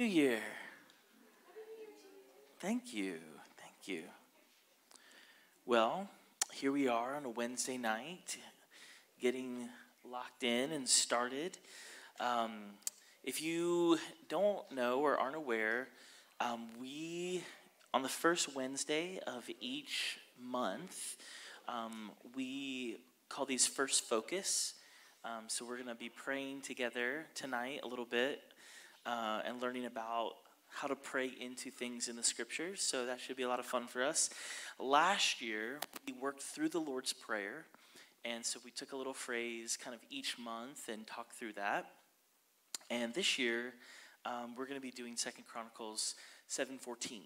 New Year. Thank you. Thank you. Well, here we are on a Wednesday night, getting locked in and started. Um, if you don't know or aren't aware, um, we, on the first Wednesday of each month, um, we call these First Focus. Um, so we're going to be praying together tonight a little bit uh, and learning about how to pray into things in the scriptures. So that should be a lot of fun for us. Last year, we worked through the Lord's Prayer. And so we took a little phrase kind of each month and talked through that. And this year, um, we're going to be doing Second Chronicles 7:14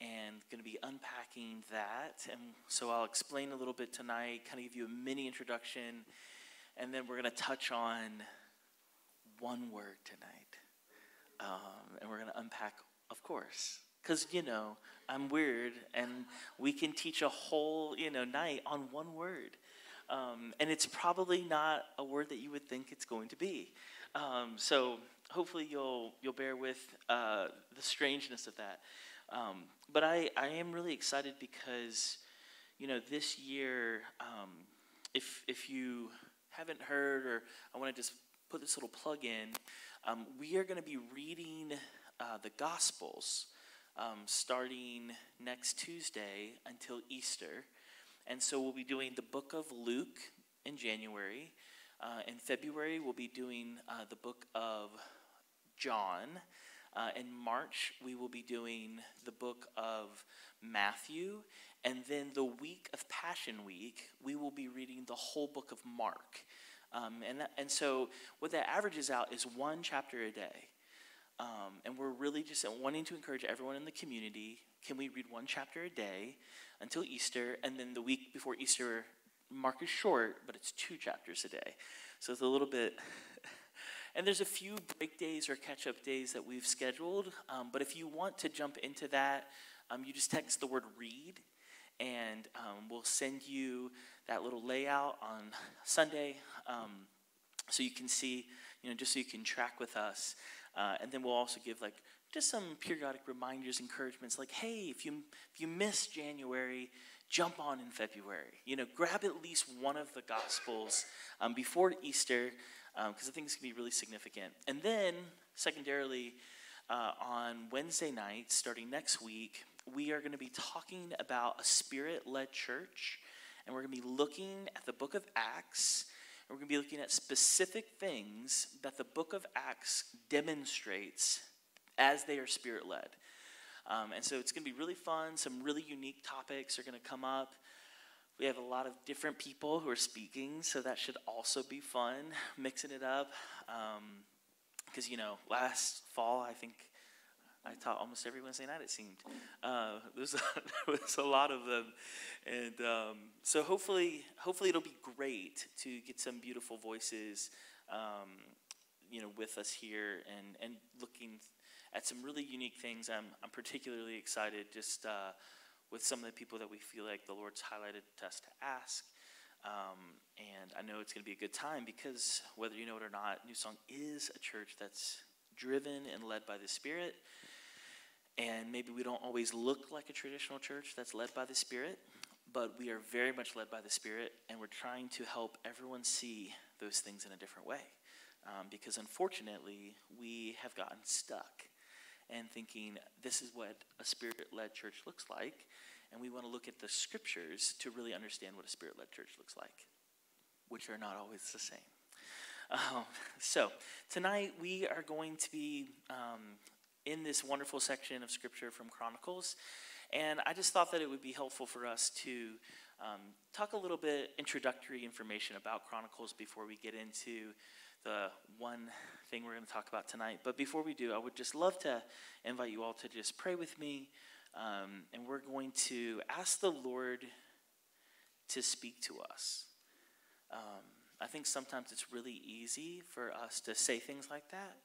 and going to be unpacking that. And so I'll explain a little bit tonight, kind of give you a mini introduction, and then we're going to touch on one word tonight. Um, and we're going to unpack, of course, because, you know, I'm weird and we can teach a whole, you know, night on one word. Um, and it's probably not a word that you would think it's going to be. Um, so hopefully you'll, you'll bear with uh, the strangeness of that. Um, but I, I am really excited because, you know, this year, um, if, if you haven't heard, or I want to just put this little plug in, um, we are going to be reading uh, the Gospels um, starting next Tuesday until Easter. And so we'll be doing the book of Luke in January. Uh, in February, we'll be doing uh, the book of John. Uh, in March, we will be doing the book of Matthew. And then the week of Passion Week, we will be reading the whole book of Mark. Um, and, that, and so what that averages out is one chapter a day. Um, and we're really just wanting to encourage everyone in the community can we read one chapter a day until Easter? And then the week before Easter, Mark is short, but it's two chapters a day. So it's a little bit. and there's a few break days or catch up days that we've scheduled. Um, but if you want to jump into that, um, you just text the word read, and um, we'll send you that little layout on Sunday um, so you can see, you know, just so you can track with us. Uh, and then we'll also give like just some periodic reminders, encouragements like, hey, if you, if you miss January, jump on in February. You know, grab at least one of the Gospels um, before Easter because um, I think it's to be really significant. And then, secondarily, uh, on Wednesday night, starting next week, we are going to be talking about a spirit led church and we're going to be looking at the book of Acts. We're going to be looking at specific things that the book of Acts demonstrates as they are spirit led. Um, and so it's going to be really fun. Some really unique topics are going to come up. We have a lot of different people who are speaking, so that should also be fun, mixing it up. Because, um, you know, last fall, I think I taught almost every Wednesday night, it seemed. Uh, there's a, there was a lot of them. And um, so hopefully, hopefully it'll be great to get some beautiful voices, um, you know, with us here and, and looking at some really unique things. I'm, I'm particularly excited just uh, with some of the people that we feel like the Lord's highlighted to us to ask. Um, and I know it's going to be a good time because whether you know it or not, NewSong is a church that's driven and led by the Spirit. And maybe we don't always look like a traditional church that's led by the Spirit, but we are very much led by the Spirit, and we're trying to help everyone see those things in a different way. Um, because unfortunately, we have gotten stuck and thinking this is what a spirit led church looks like, and we want to look at the scriptures to really understand what a spirit led church looks like, which are not always the same. Um, so, tonight we are going to be um, in this wonderful section of scripture from Chronicles. And I just thought that it would be helpful for us to um, talk a little bit introductory information about Chronicles before we get into the one thing we're going to talk about tonight. But before we do, I would just love to invite you all to just pray with me. Um, and we're going to ask the Lord to speak to us. Um, I think sometimes it's really easy for us to say things like that.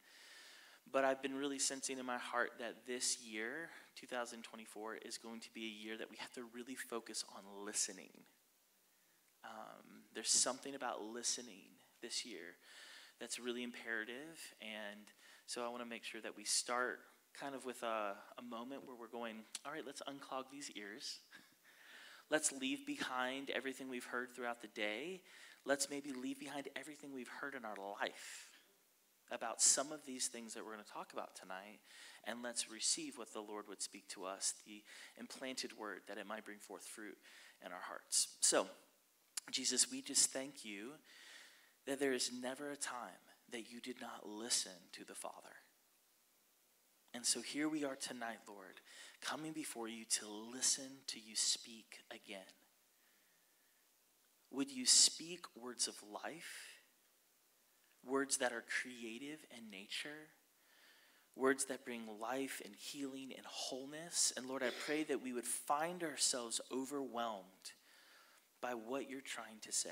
But I've been really sensing in my heart that this year, 2024, is going to be a year that we have to really focus on listening. Um, there's something about listening this year that's really imperative, and So I want to make sure that we start kind of with a, a moment where we're going, all right, let's unclog these ears. Let's leave behind everything we've heard throughout the day. Let's maybe leave behind everything we've heard in our life about some of these things that we're going to talk about tonight. And let's receive what the Lord would speak to us, the implanted word, that it might bring forth fruit in our hearts. So, Jesus, we just thank you that there is never a time that you did not listen to the Father. And so here we are tonight, Lord, coming before you to listen to you speak again. Would you speak words of life, words that are creative in nature, words that bring life and healing and wholeness? And Lord, I pray that we would find ourselves overwhelmed by what you're trying to say.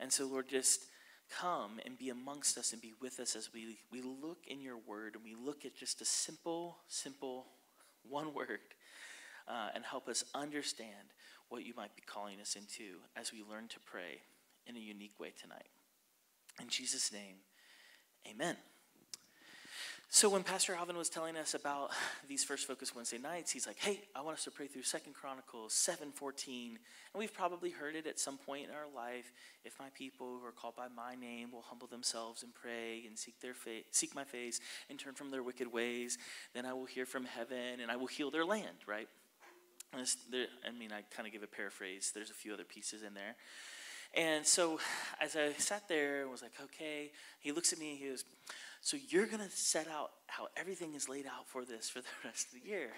And so, Lord, just come and be amongst us and be with us as we, we look in your word and we look at just a simple, simple one word uh, and help us understand what you might be calling us into as we learn to pray in a unique way tonight. In Jesus' name, amen. So when Pastor Alvin was telling us about these first Focus Wednesday nights, he's like, "Hey, I want us to pray through Second Chronicles 7:14." And we've probably heard it at some point in our life. If my people who are called by my name will humble themselves and pray and seek their fa- seek my face and turn from their wicked ways, then I will hear from heaven and I will heal their land, right? There, I mean, I kind of give a paraphrase. There's a few other pieces in there. And so as I sat there and was like, okay, he looks at me and he goes, so you're going to set out how everything is laid out for this for the rest of the year.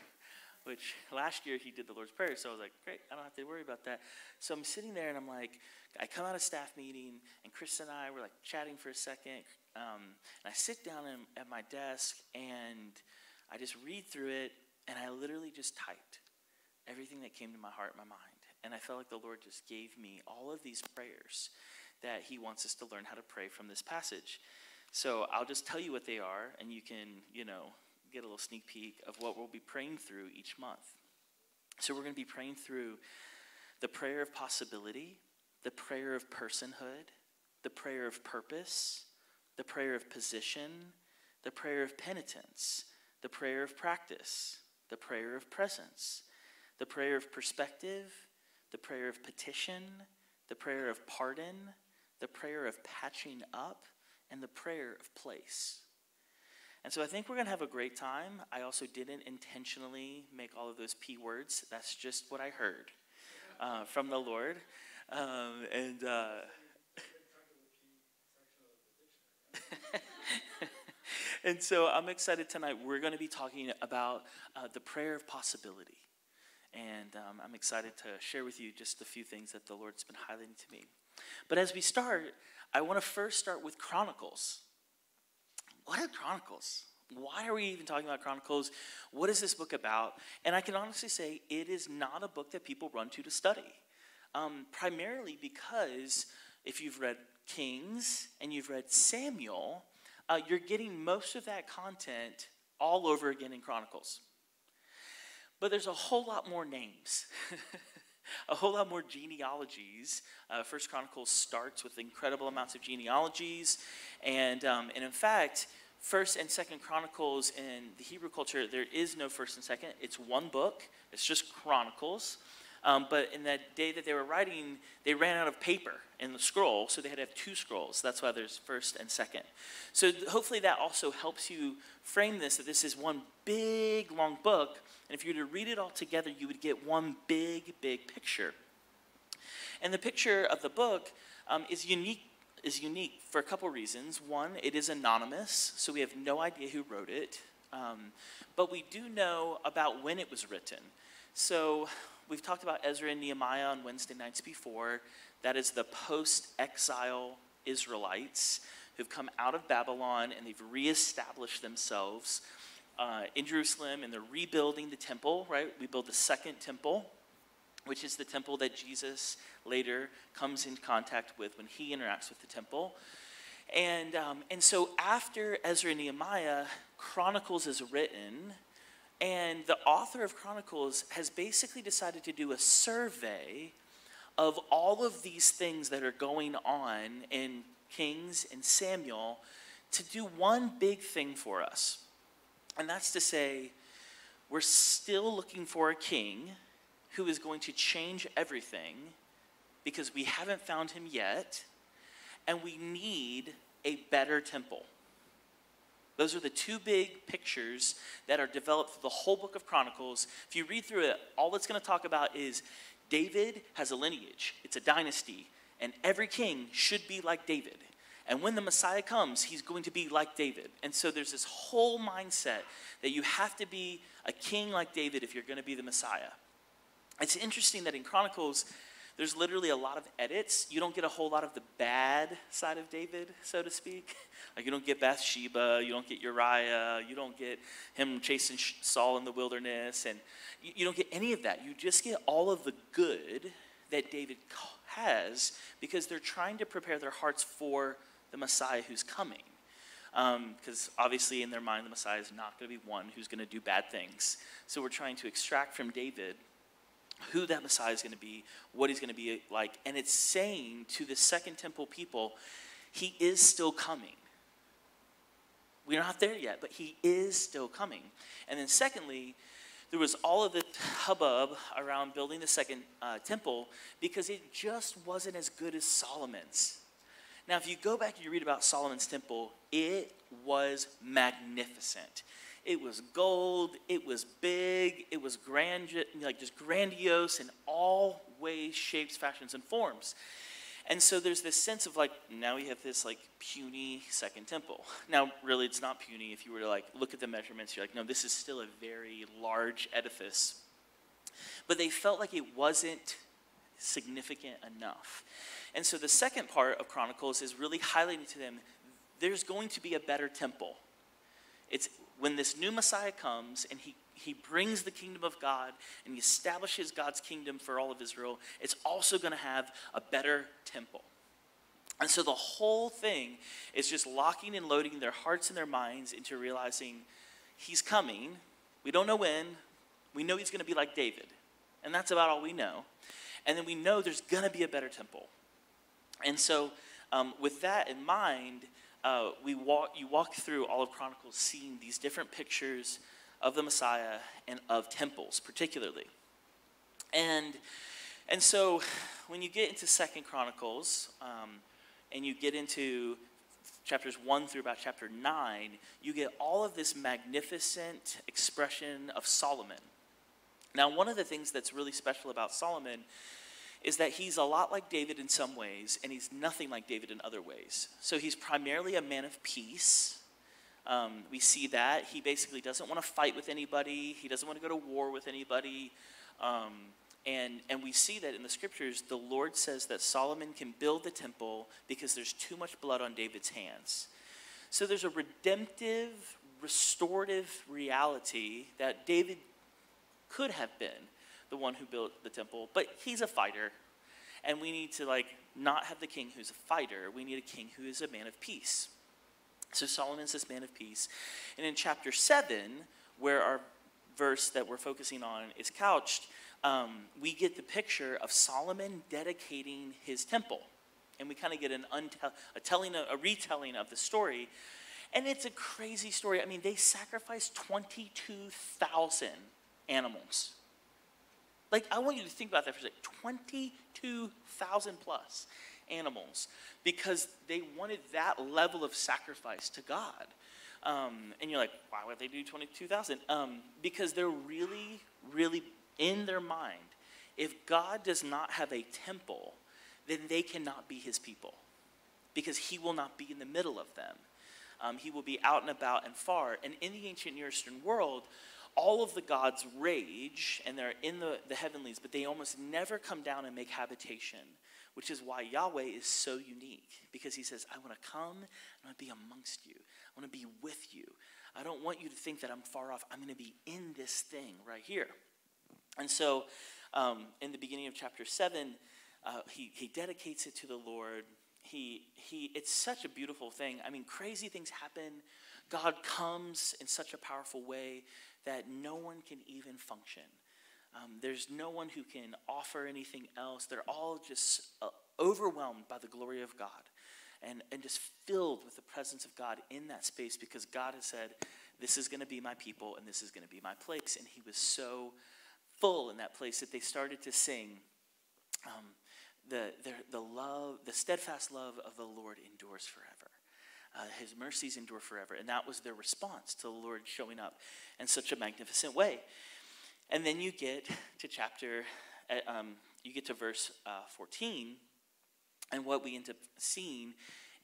Which last year he did the Lord's Prayer, so I was like, great, I don't have to worry about that. So I'm sitting there and I'm like, I come out of staff meeting, and Chris and I were like chatting for a second. Um, and I sit down in, at my desk and I just read through it, and I literally just typed everything that came to my heart, my mind. And I felt like the Lord just gave me all of these prayers that He wants us to learn how to pray from this passage. So I'll just tell you what they are, and you can, you know, get a little sneak peek of what we'll be praying through each month. So we're going to be praying through the prayer of possibility, the prayer of personhood, the prayer of purpose, the prayer of position, the prayer of penitence, the prayer of practice, the prayer of presence, the prayer of perspective, the prayer of petition, the prayer of pardon, the prayer of patching up, and the prayer of place. And so I think we're going to have a great time. I also didn't intentionally make all of those P words. That's just what I heard uh, from the Lord. Um, and uh, and so I'm excited tonight. We're going to be talking about uh, the prayer of possibility. And um, I'm excited to share with you just a few things that the Lord's been highlighting to me. But as we start, I want to first start with Chronicles. What are Chronicles? Why are we even talking about Chronicles? What is this book about? And I can honestly say it is not a book that people run to to study. Um, primarily because if you've read Kings and you've read Samuel, uh, you're getting most of that content all over again in Chronicles. But there's a whole lot more names. a whole lot more genealogies. Uh, First Chronicles starts with incredible amounts of genealogies, and um, and in fact, First and Second Chronicles in the Hebrew culture, there is no First and Second. It's one book. It's just Chronicles. Um, but in that day that they were writing, they ran out of paper in the scroll, so they had to have two scrolls. That's why there's first and second. So hopefully that also helps you frame this that this is one big, long book. And if you were to read it all together, you would get one big, big picture. And the picture of the book um, is unique is unique for a couple reasons. One, it is anonymous, so we have no idea who wrote it, um, but we do know about when it was written. So We've talked about Ezra and Nehemiah on Wednesday nights before. That is the post exile Israelites who've come out of Babylon and they've reestablished themselves uh, in Jerusalem and they're rebuilding the temple, right? We build the second temple, which is the temple that Jesus later comes in contact with when he interacts with the temple. And, um, and so after Ezra and Nehemiah, Chronicles is written and the author of Chronicles has basically decided to do a survey of all of these things that are going on in Kings and Samuel to do one big thing for us. And that's to say, we're still looking for a king who is going to change everything because we haven't found him yet, and we need a better temple. Those are the two big pictures that are developed through the whole book of Chronicles. If you read through it, all it's going to talk about is David has a lineage, it's a dynasty, and every king should be like David. And when the Messiah comes, he's going to be like David. And so there's this whole mindset that you have to be a king like David if you're going to be the Messiah. It's interesting that in Chronicles, there's literally a lot of edits. You don't get a whole lot of the bad side of David, so to speak. Like you don't get Bathsheba, you don't get Uriah, you don't get him chasing Saul in the wilderness, and you, you don't get any of that. You just get all of the good that David has because they're trying to prepare their hearts for the Messiah who's coming. Because um, obviously, in their mind, the Messiah is not going to be one who's going to do bad things. So we're trying to extract from David who that Messiah is going to be, what he's going to be like. And it's saying to the Second Temple people, he is still coming. We're not there yet, but he is still coming. And then, secondly, there was all of the hubbub around building the second uh, temple because it just wasn't as good as Solomon's. Now, if you go back and you read about Solomon's temple, it was magnificent. It was gold, it was big, it was grand, like just grandiose in all ways, shapes, fashions, and forms. And so there's this sense of like, now we have this like puny second temple. Now, really, it's not puny. If you were to like look at the measurements, you're like, no, this is still a very large edifice. But they felt like it wasn't significant enough. And so the second part of Chronicles is really highlighting to them there's going to be a better temple. It's when this new Messiah comes and he, he brings the kingdom of God and he establishes God's kingdom for all of Israel, it's also going to have a better temple. And so the whole thing is just locking and loading their hearts and their minds into realizing he's coming. We don't know when. We know he's going to be like David. And that's about all we know. And then we know there's going to be a better temple. And so, um, with that in mind, uh, we walk, you walk through all of Chronicles seeing these different pictures of the Messiah and of temples, particularly. And, and so when you get into Second Chronicles um, and you get into chapters 1 through about chapter 9, you get all of this magnificent expression of Solomon. Now, one of the things that's really special about Solomon is that he's a lot like David in some ways, and he's nothing like David in other ways. So he's primarily a man of peace. Um, we see that. He basically doesn't want to fight with anybody, he doesn't want to go to war with anybody. Um, and, and we see that in the scriptures, the Lord says that Solomon can build the temple because there's too much blood on David's hands. So there's a redemptive, restorative reality that David could have been the one who built the temple, but he's a fighter. And we need to like not have the king who's a fighter. We need a king who is a man of peace. So Solomon's this man of peace. And in chapter 7, where our verse that we're focusing on is couched, um, we get the picture of Solomon dedicating his temple. And we kind of get an untel- a telling, a retelling of the story. And it's a crazy story. I mean, they sacrificed 22,000 animals like, I want you to think about that for a second 22,000 plus animals because they wanted that level of sacrifice to God. Um, and you're like, why would they do 22,000? Um, because they're really, really in their mind, if God does not have a temple, then they cannot be his people because he will not be in the middle of them. Um, he will be out and about and far. And in the ancient Near Eastern world, all of the gods rage and they're in the, the heavenlies, but they almost never come down and make habitation, which is why Yahweh is so unique because he says, I want to come and I want to be amongst you. I want to be with you. I don't want you to think that I'm far off. I'm going to be in this thing right here. And so, um, in the beginning of chapter 7, uh, he, he dedicates it to the Lord. He, he, it's such a beautiful thing. I mean, crazy things happen. God comes in such a powerful way that no one can even function. Um, there's no one who can offer anything else. They're all just uh, overwhelmed by the glory of God. and, and just filled with the presence of God in that space because God has said, This is going to be my people and this is going to be my place. And he was so full in that place that they started to sing. Um, the, the, the love, the steadfast love of the Lord endures forever. Uh, his mercies endure forever. And that was their response to the Lord showing up in such a magnificent way. And then you get to chapter, uh, um, you get to verse uh, 14, and what we end up seeing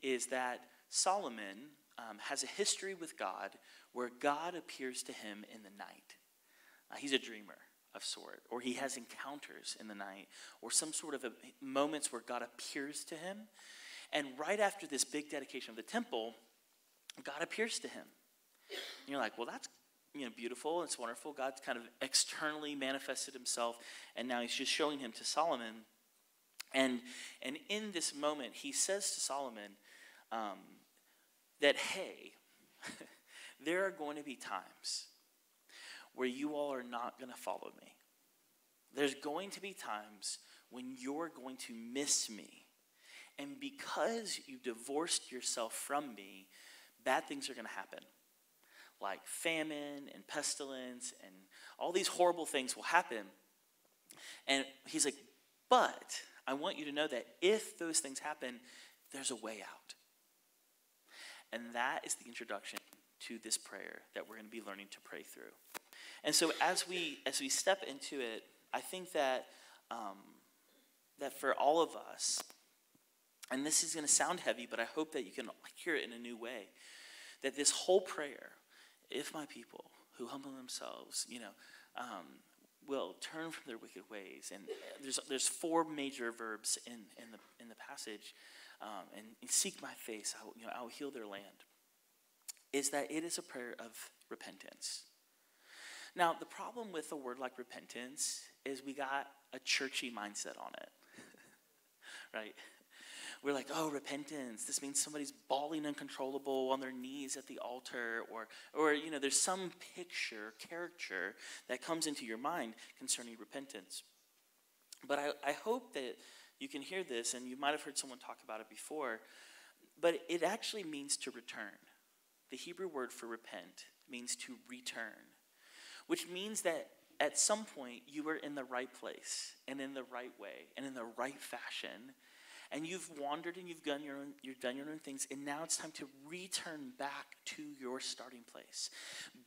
is that Solomon um, has a history with God where God appears to him in the night. Uh, he's a dreamer of sort, or he has encounters in the night, or some sort of a, moments where God appears to him. And right after this big dedication of the temple, God appears to him. And you're like, well, that's you know beautiful. It's wonderful. God's kind of externally manifested Himself, and now He's just showing Him to Solomon. And and in this moment, He says to Solomon um, that, hey, there are going to be times where you all are not going to follow me. There's going to be times when you're going to miss me. And because you divorced yourself from me, bad things are going to happen. Like famine and pestilence and all these horrible things will happen. And he's like, but I want you to know that if those things happen, there's a way out. And that is the introduction to this prayer that we're going to be learning to pray through. And so as we as we step into it, I think that um, that for all of us, and this is going to sound heavy, but I hope that you can hear it in a new way. That this whole prayer, if my people who humble themselves, you know, um, will turn from their wicked ways, and there's there's four major verbs in in the in the passage, um, and, and, seek my face, I will, you know, I will heal their land. Is that it is a prayer of repentance. Now, the problem with a word like repentance is we got a churchy mindset on it, right? We're like, oh, repentance. This means somebody's bawling uncontrollable on their knees at the altar, or, or you know, there's some picture, character that comes into your mind concerning repentance. But I, I hope that you can hear this, and you might have heard someone talk about it before, but it actually means to return. The Hebrew word for repent means to return which means that at some point you were in the right place and in the right way and in the right fashion. And you've wandered and you've done your own you've done your own things and now it's time to return back to your starting place.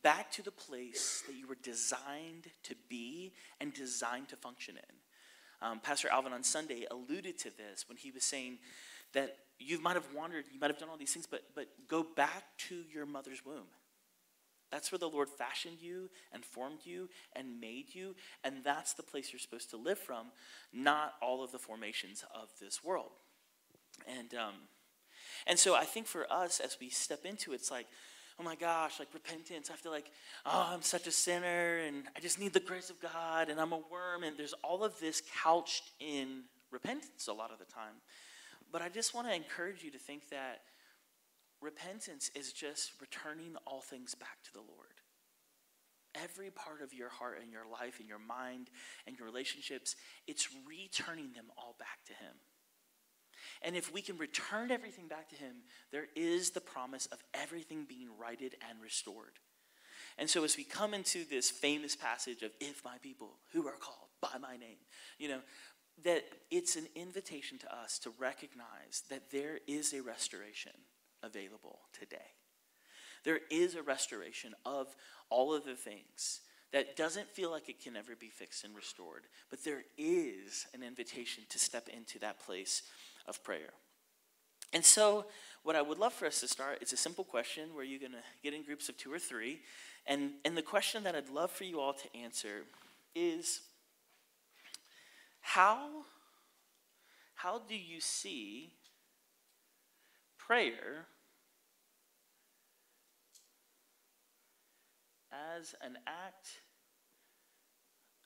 Back to the place that you were designed to be and designed to function in. Um, pastor alvin on sunday alluded to this when he was saying that you might have wandered you might have done all these things but but go back to your mother's womb that's where the Lord fashioned you and formed you and made you, and that's the place you're supposed to live from, not all of the formations of this world. And um, and so I think for us, as we step into it, it's like, oh my gosh, like repentance. I feel like, oh, I'm such a sinner, and I just need the grace of God, and I'm a worm, and there's all of this couched in repentance a lot of the time. But I just want to encourage you to think that Repentance is just returning all things back to the Lord. Every part of your heart and your life and your mind and your relationships, it's returning them all back to Him. And if we can return everything back to Him, there is the promise of everything being righted and restored. And so, as we come into this famous passage of, if my people who are called by my name, you know, that it's an invitation to us to recognize that there is a restoration available today. There is a restoration of all of the things that doesn't feel like it can ever be fixed and restored, but there is an invitation to step into that place of prayer. And so, what I would love for us to start is a simple question where you're going to get in groups of two or three. And, and the question that I'd love for you all to answer is how, how do you see prayer as an act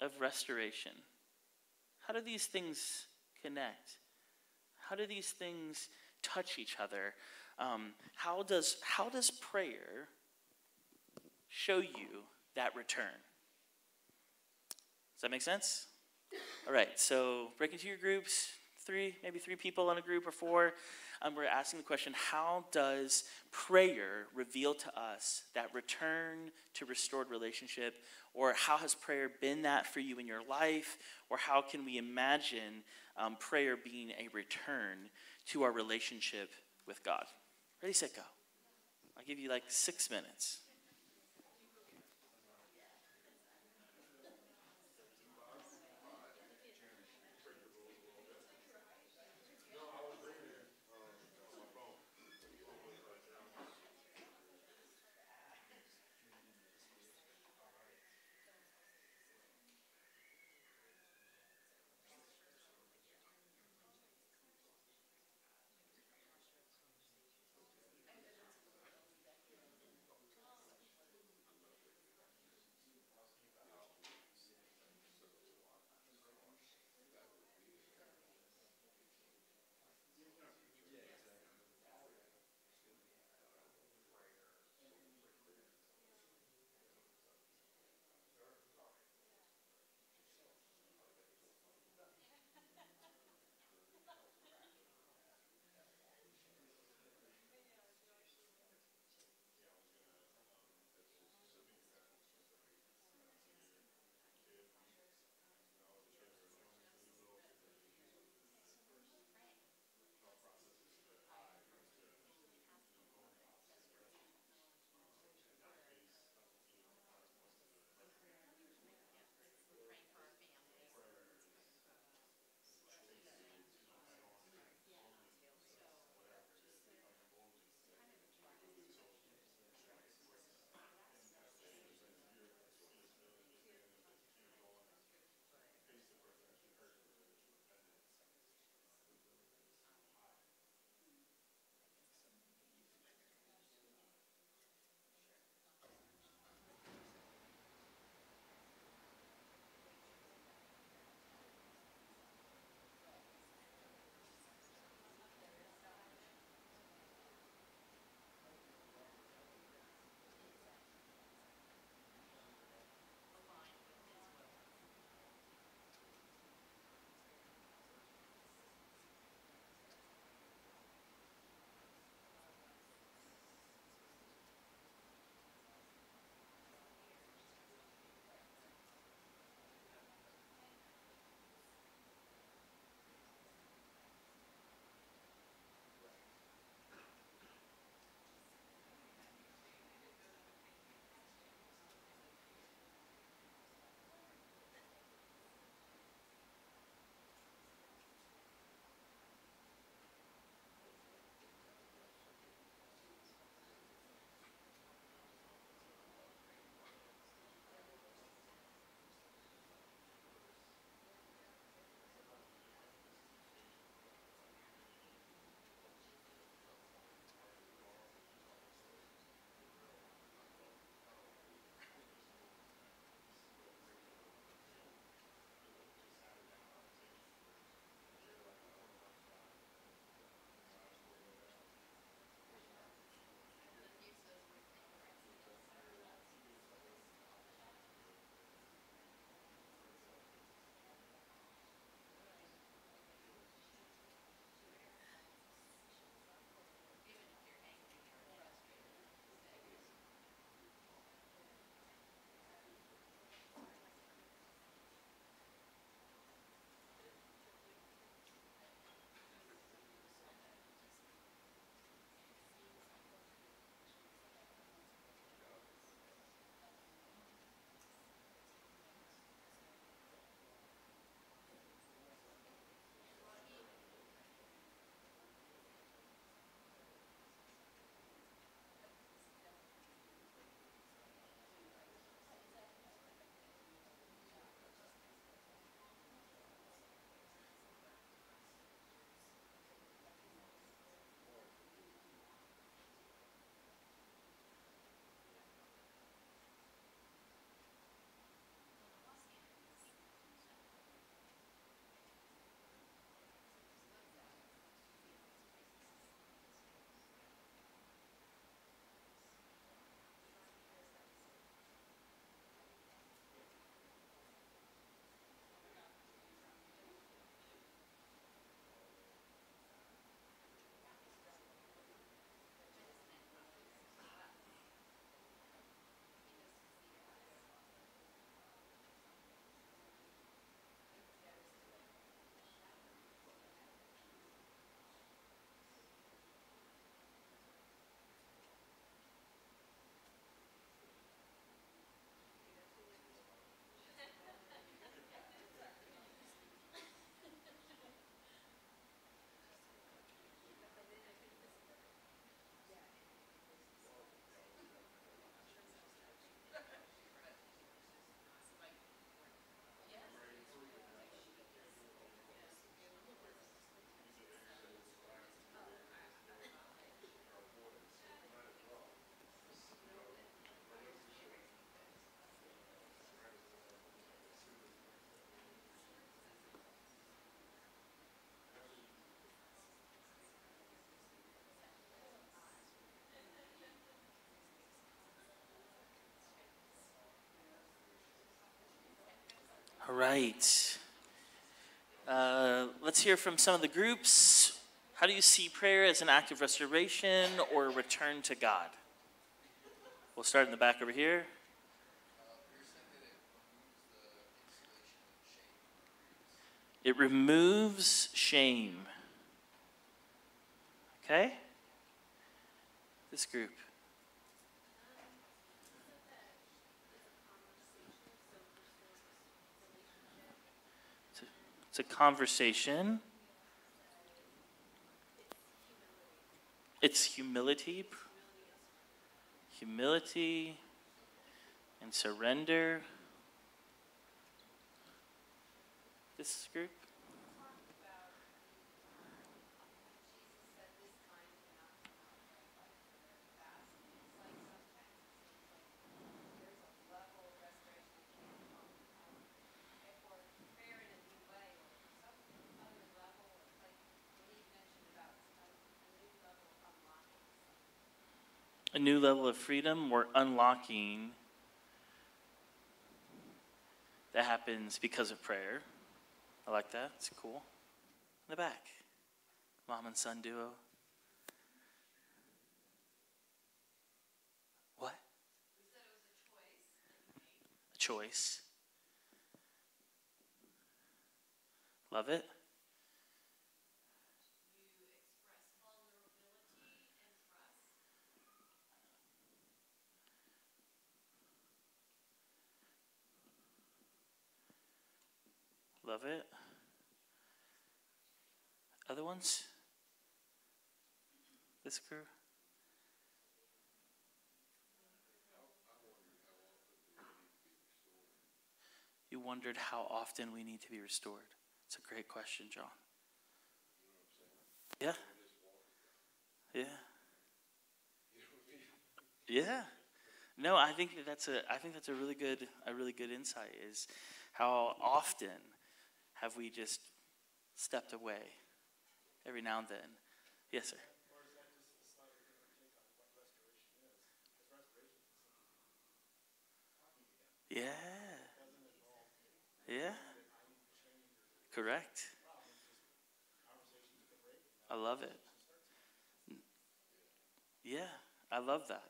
of restoration. How do these things connect? How do these things touch each other? Um, how, does, how does prayer show you that return? Does that make sense? All right, so break into your groups, three, maybe three people in a group or four. Um, we're asking the question how does prayer reveal to us that return to restored relationship? Or how has prayer been that for you in your life? Or how can we imagine um, prayer being a return to our relationship with God? Ready, set, go. I'll give you like six minutes. Right. Uh, let's hear from some of the groups. How do you see prayer as an act of restoration or return to God? We'll start in the back over here. It removes shame. Okay? This group. It's a, a conversation. It's humility. Humility and surrender. This group? a new level of freedom we're unlocking that happens because of prayer. I like that. It's cool. In the back, mom and son duo. What? A choice. Love it. Love it. Other ones? This crew? You wondered how often we need to be restored. It's a great question, John. Yeah. Yeah. Yeah. No, I think that that's a I think that's a really good a really good insight is how often have we just stepped away every now and then? Yes, sir. Yeah. Yeah. Correct. I love it. Yeah, I love that.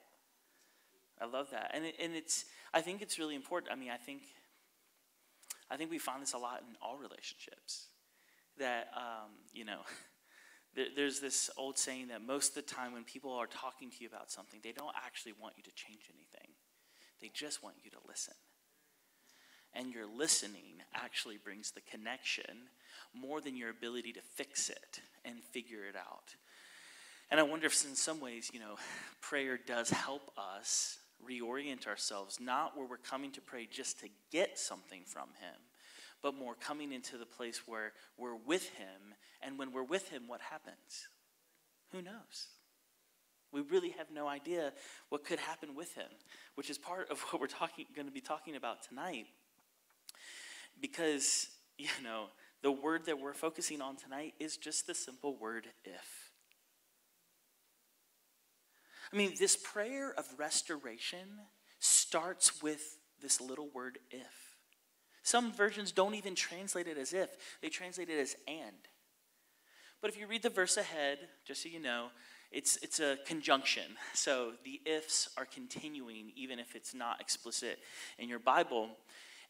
I love that. And it, and it's I think it's really important. I mean, I think I think we find this a lot in all relationships. That, um, you know, there, there's this old saying that most of the time when people are talking to you about something, they don't actually want you to change anything, they just want you to listen. And your listening actually brings the connection more than your ability to fix it and figure it out. And I wonder if, in some ways, you know, prayer does help us reorient ourselves, not where we're coming to pray just to get something from Him, but more coming into the place where we're with Him. And when we're with Him, what happens? Who knows? We really have no idea what could happen with Him, which is part of what we're talking, going to be talking about tonight. Because, you know, the word that we're focusing on tonight is just the simple word if. I mean, this prayer of restoration starts with this little word if. Some versions don't even translate it as if, they translate it as and. But if you read the verse ahead, just so you know, it's, it's a conjunction. So the ifs are continuing, even if it's not explicit in your Bible.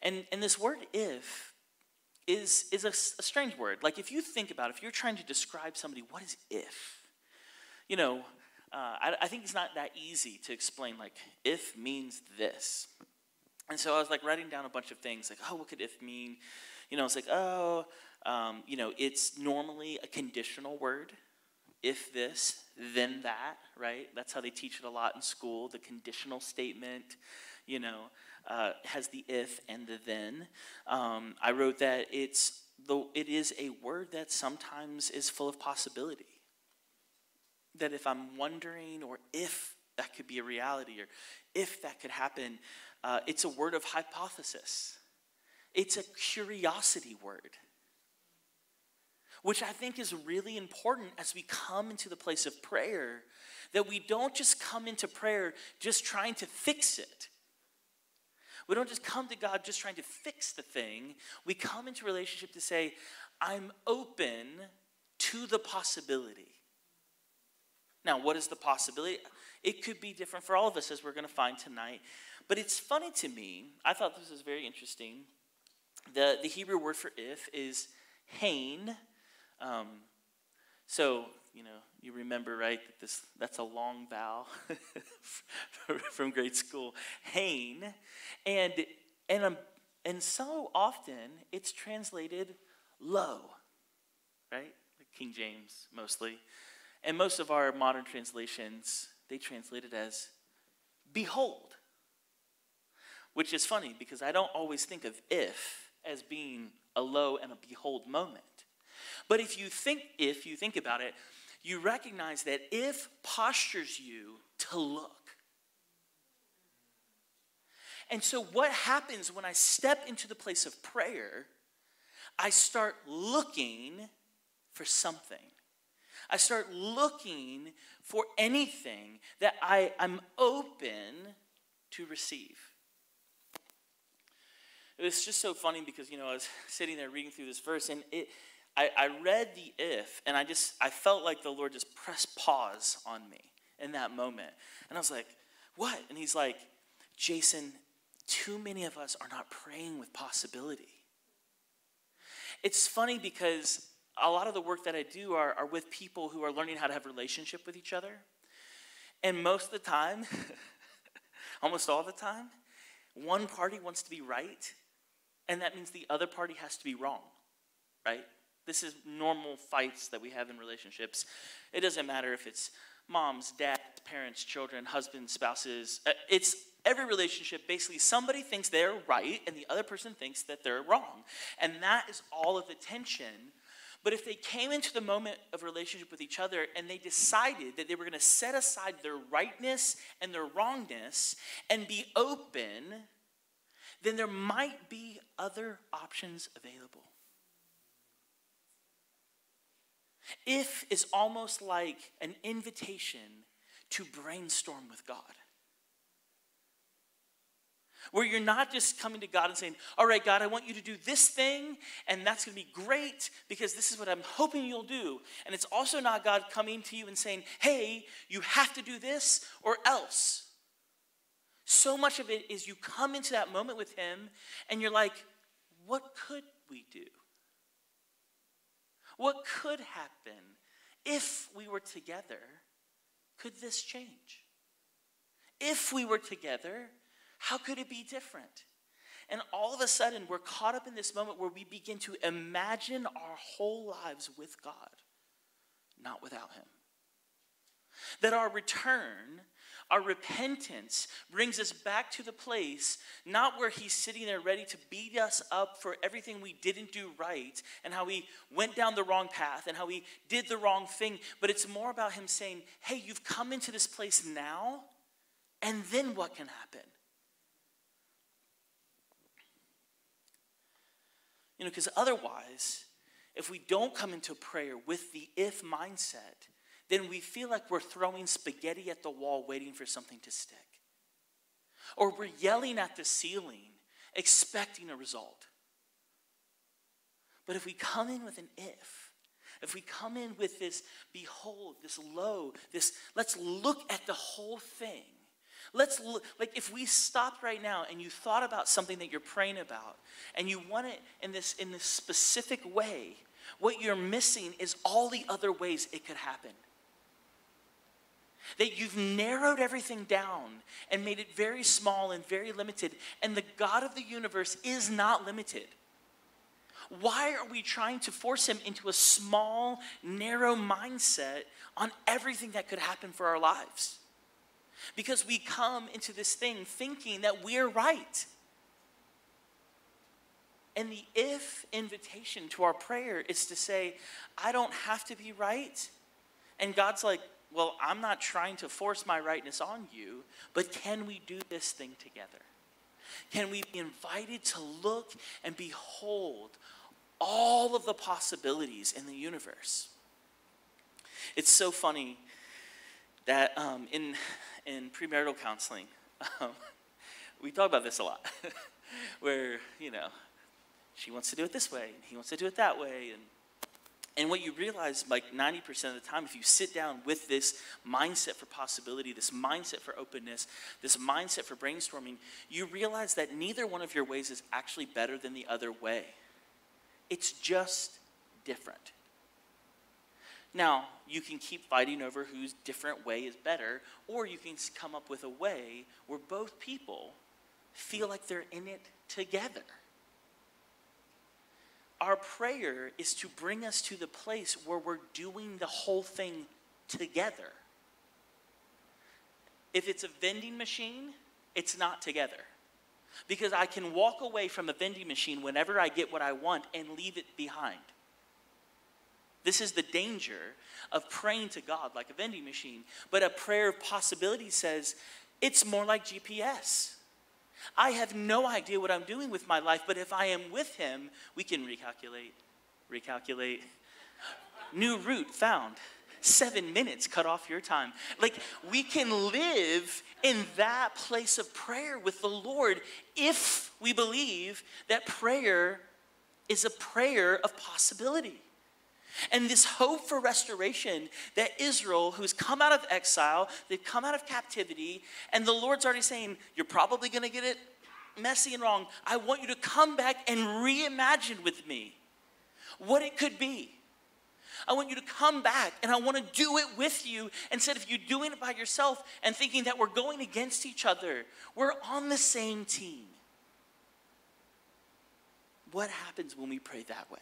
And, and this word if is, is a, a strange word. Like if you think about it, if you're trying to describe somebody, what is if? You know, uh, I, I think it's not that easy to explain, like, if means this. And so I was like writing down a bunch of things, like, oh, what could if mean? You know, it's like, oh, um, you know, it's normally a conditional word. If this, then that, right? That's how they teach it a lot in school. The conditional statement, you know, uh, has the if and the then. Um, I wrote that it's the, it is a word that sometimes is full of possibility that if I'm wondering or if that could be a reality or if that could happen, uh, it's a word of hypothesis. It's a curiosity word, which I think is really important as we come into the place of prayer, that we don't just come into prayer just trying to fix it. We don't just come to God just trying to fix the thing. We come into relationship to say, I'm open to the possibility. Now, what is the possibility? It could be different for all of us, as we're going to find tonight. But it's funny to me, I thought this was very interesting. The, the Hebrew word for if is hain. Um, so, you know, you remember, right, that this, that's a long vowel from grade school. Hain. And, and, um, and so often it's translated lo, right? King James mostly. And most of our modern translations, they translate it as behold. Which is funny because I don't always think of if as being a lo and a behold moment. But if you think if you think about it, you recognize that if postures you to look. And so what happens when I step into the place of prayer, I start looking for something. I start looking for anything that I, I'm open to receive. It was just so funny because, you know, I was sitting there reading through this verse and it, I, I read the if and I just, I felt like the Lord just pressed pause on me in that moment. And I was like, what? And he's like, Jason, too many of us are not praying with possibility. It's funny because a lot of the work that I do are, are with people who are learning how to have relationship with each other. And most of the time, almost all the time, one party wants to be right, and that means the other party has to be wrong, right? This is normal fights that we have in relationships. It doesn't matter if it's moms, dads, parents, children, husbands, spouses. Uh, it's every relationship, basically, somebody thinks they're right and the other person thinks that they're wrong. And that is all of the tension but if they came into the moment of relationship with each other and they decided that they were going to set aside their rightness and their wrongness and be open, then there might be other options available. If is almost like an invitation to brainstorm with God where you're not just coming to God and saying, All right, God, I want you to do this thing, and that's going to be great because this is what I'm hoping you'll do. And it's also not God coming to you and saying, Hey, you have to do this or else. So much of it is you come into that moment with Him and you're like, What could we do? What could happen if we were together? Could this change? If we were together, how could it be different? And all of a sudden, we're caught up in this moment where we begin to imagine our whole lives with God, not without Him. That our return, our repentance, brings us back to the place not where He's sitting there ready to beat us up for everything we didn't do right and how we went down the wrong path and how we did the wrong thing, but it's more about Him saying, Hey, you've come into this place now, and then what can happen? You know, because otherwise, if we don't come into prayer with the if mindset, then we feel like we're throwing spaghetti at the wall waiting for something to stick. Or we're yelling at the ceiling expecting a result. But if we come in with an if, if we come in with this behold, this lo, this let's look at the whole thing, Let's look, like if we stopped right now and you thought about something that you're praying about and you want it in this in this specific way, what you're missing is all the other ways it could happen. That you've narrowed everything down and made it very small and very limited, and the God of the universe is not limited. Why are we trying to force him into a small, narrow mindset on everything that could happen for our lives? Because we come into this thing thinking that we're right. And the if invitation to our prayer is to say, I don't have to be right. And God's like, well, I'm not trying to force my rightness on you, but can we do this thing together? Can we be invited to look and behold all of the possibilities in the universe? It's so funny that um, in in premarital counseling, um, we talk about this a lot, where, you know, she wants to do it this way, and he wants to do it that way, and and what you realize, like 90% of the time, if you sit down with this mindset for possibility, this mindset for openness, this mindset for brainstorming, you realize that neither one of your ways is actually better than the other way. It's just different. Now, you can keep fighting over whose different way is better, or you can come up with a way where both people feel like they're in it together. Our prayer is to bring us to the place where we're doing the whole thing together. If it's a vending machine, it's not together. Because I can walk away from a vending machine whenever I get what I want and leave it behind. This is the danger of praying to God like a vending machine. But a prayer of possibility says it's more like GPS. I have no idea what I'm doing with my life, but if I am with Him, we can recalculate, recalculate. New route found. Seven minutes cut off your time. Like, we can live in that place of prayer with the Lord if we believe that prayer is a prayer of possibility. And this hope for restoration that Israel, who's come out of exile, they've come out of captivity, and the Lord's already saying, You're probably going to get it messy and wrong. I want you to come back and reimagine with me what it could be. I want you to come back and I want to do it with you instead of you doing it by yourself and thinking that we're going against each other. We're on the same team. What happens when we pray that way?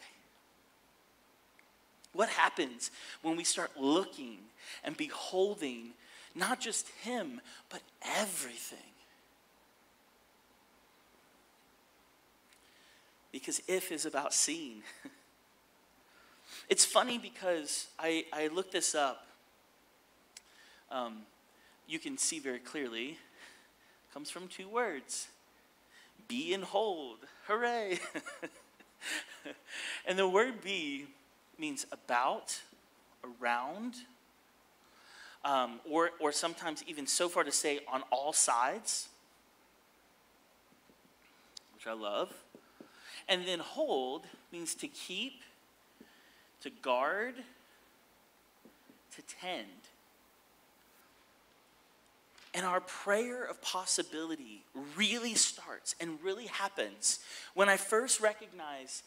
What happens when we start looking and beholding not just Him, but everything? Because if is about seeing. it's funny because I, I looked this up. Um, you can see very clearly, it comes from two words be and hold. Hooray! and the word be means about, around, um, or, or sometimes even so far to say on all sides, which I love. And then hold means to keep, to guard, to tend. And our prayer of possibility really starts and really happens when I first recognize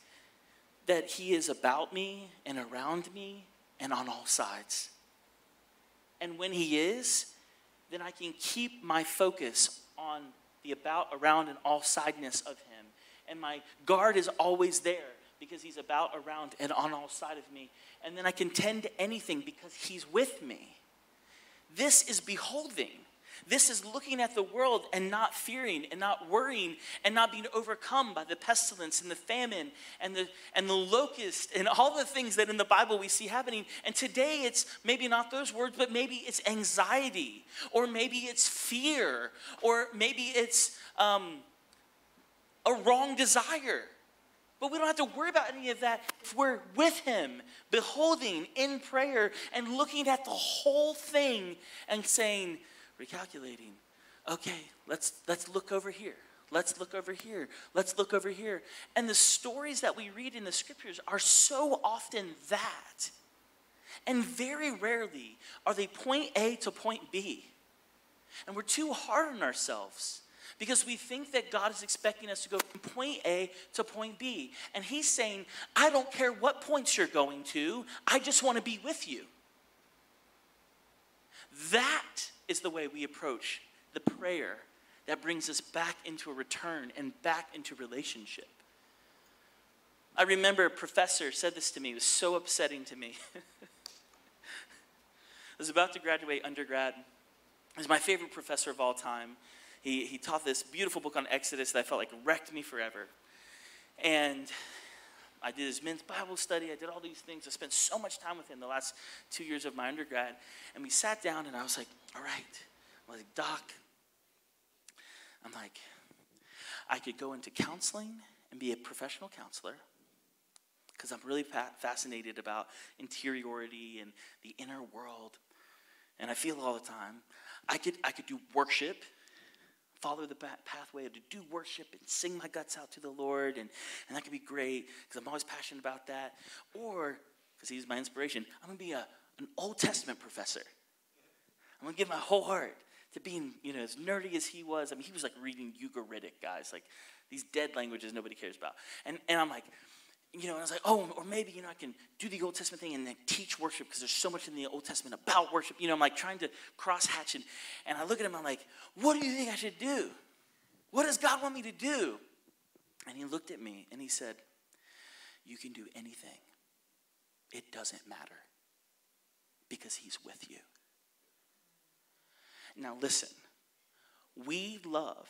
that He is about me and around me and on all sides. And when He is, then I can keep my focus on the about, around, and all sideness of Him. And my guard is always there because He's about, around, and on all side of me. And then I can tend to anything because He's with me. This is beholding. This is looking at the world and not fearing and not worrying and not being overcome by the pestilence and the famine and the, and the locust and all the things that in the Bible we see happening. And today it's maybe not those words, but maybe it's anxiety or maybe it's fear or maybe it's um, a wrong desire. But we don't have to worry about any of that if we're with Him, beholding in prayer and looking at the whole thing and saying, recalculating. Okay, let's let's look over here. Let's look over here. Let's look over here. And the stories that we read in the scriptures are so often that. And very rarely are they point A to point B. And we're too hard on ourselves because we think that God is expecting us to go from point A to point B. And He's saying, I don't care what points you're going to, I just want to be with you. That is the way we approach the prayer that brings us back into a return and back into relationship. I remember a professor said this to me, it was so upsetting to me. I was about to graduate undergrad. He was my favorite professor of all time. He, he taught this beautiful book on Exodus that I felt like wrecked me forever. And I did his men's Bible study. I did all these things. I spent so much time with him the last two years of my undergrad. And we sat down, and I was like, all right. I'm like, Doc, I'm like, I could go into counseling and be a professional counselor because I'm really fa- fascinated about interiority and the inner world. And I feel all the time. I could, I could do worship follow the pathway to do worship and sing my guts out to the Lord, and, and that could be great because I'm always passionate about that. Or, because he's my inspiration, I'm going to be a, an Old Testament professor. I'm going to give my whole heart to being, you know, as nerdy as he was. I mean, he was like reading Ugaritic, guys, like these dead languages nobody cares about. And, and I'm like, you know, and I was like, oh, or maybe, you know, I can do the Old Testament thing and then teach worship because there's so much in the Old Testament about worship. You know, I'm like trying to cross hatch and, and I look at him, I'm like, what do you think I should do? What does God want me to do? And he looked at me and he said, you can do anything. It doesn't matter because he's with you. Now, listen, we love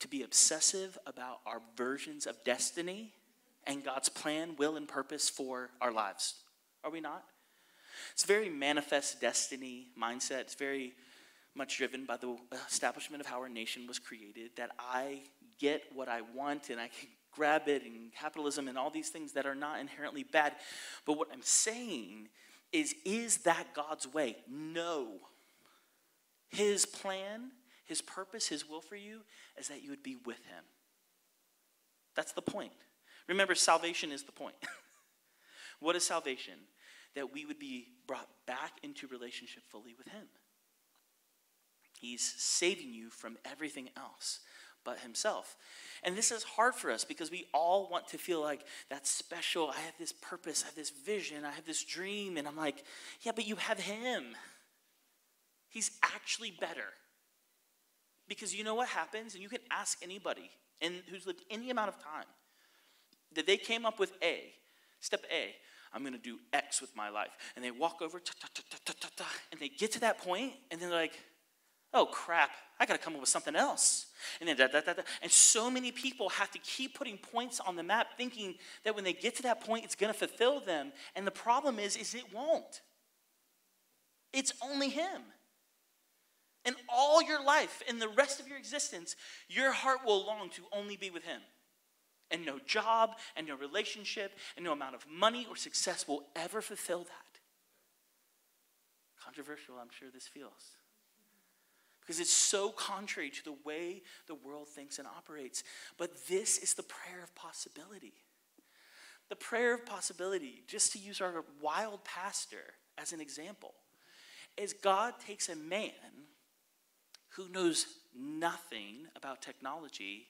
to be obsessive about our versions of destiny and God's plan, will, and purpose for our lives. Are we not? It's very manifest destiny mindset. It's very much driven by the establishment of how our nation was created, that I get what I want and I can grab it, and capitalism and all these things that are not inherently bad. But what I'm saying is, is that God's way? No. His plan, His purpose, His will for you is that you would be with Him. That's the point. Remember, salvation is the point. what is salvation? That we would be brought back into relationship fully with Him. He's saving you from everything else but Himself. And this is hard for us because we all want to feel like that's special. I have this purpose, I have this vision, I have this dream. And I'm like, yeah, but you have Him. He's actually better. Because you know what happens? And you can ask anybody and who's lived any amount of time that they came up with A, step A, I'm going to do X with my life. And they walk over, ta, ta, ta, and they get to that point, and they're like, oh crap, I got to come up with something else. And then da, da, da, da. And so many people have to keep putting points on the map, thinking that when they get to that point, it's going to fulfill them. And the problem is, is it won't. It's only Him. And all your life, and the rest of your existence, your heart will long to only be with Him and no job and no relationship and no amount of money or success will ever fulfill that. Controversial, I'm sure this feels. Because it's so contrary to the way the world thinks and operates. But this is the prayer of possibility. The prayer of possibility, just to use our wild pastor as an example, is God takes a man who knows nothing about technology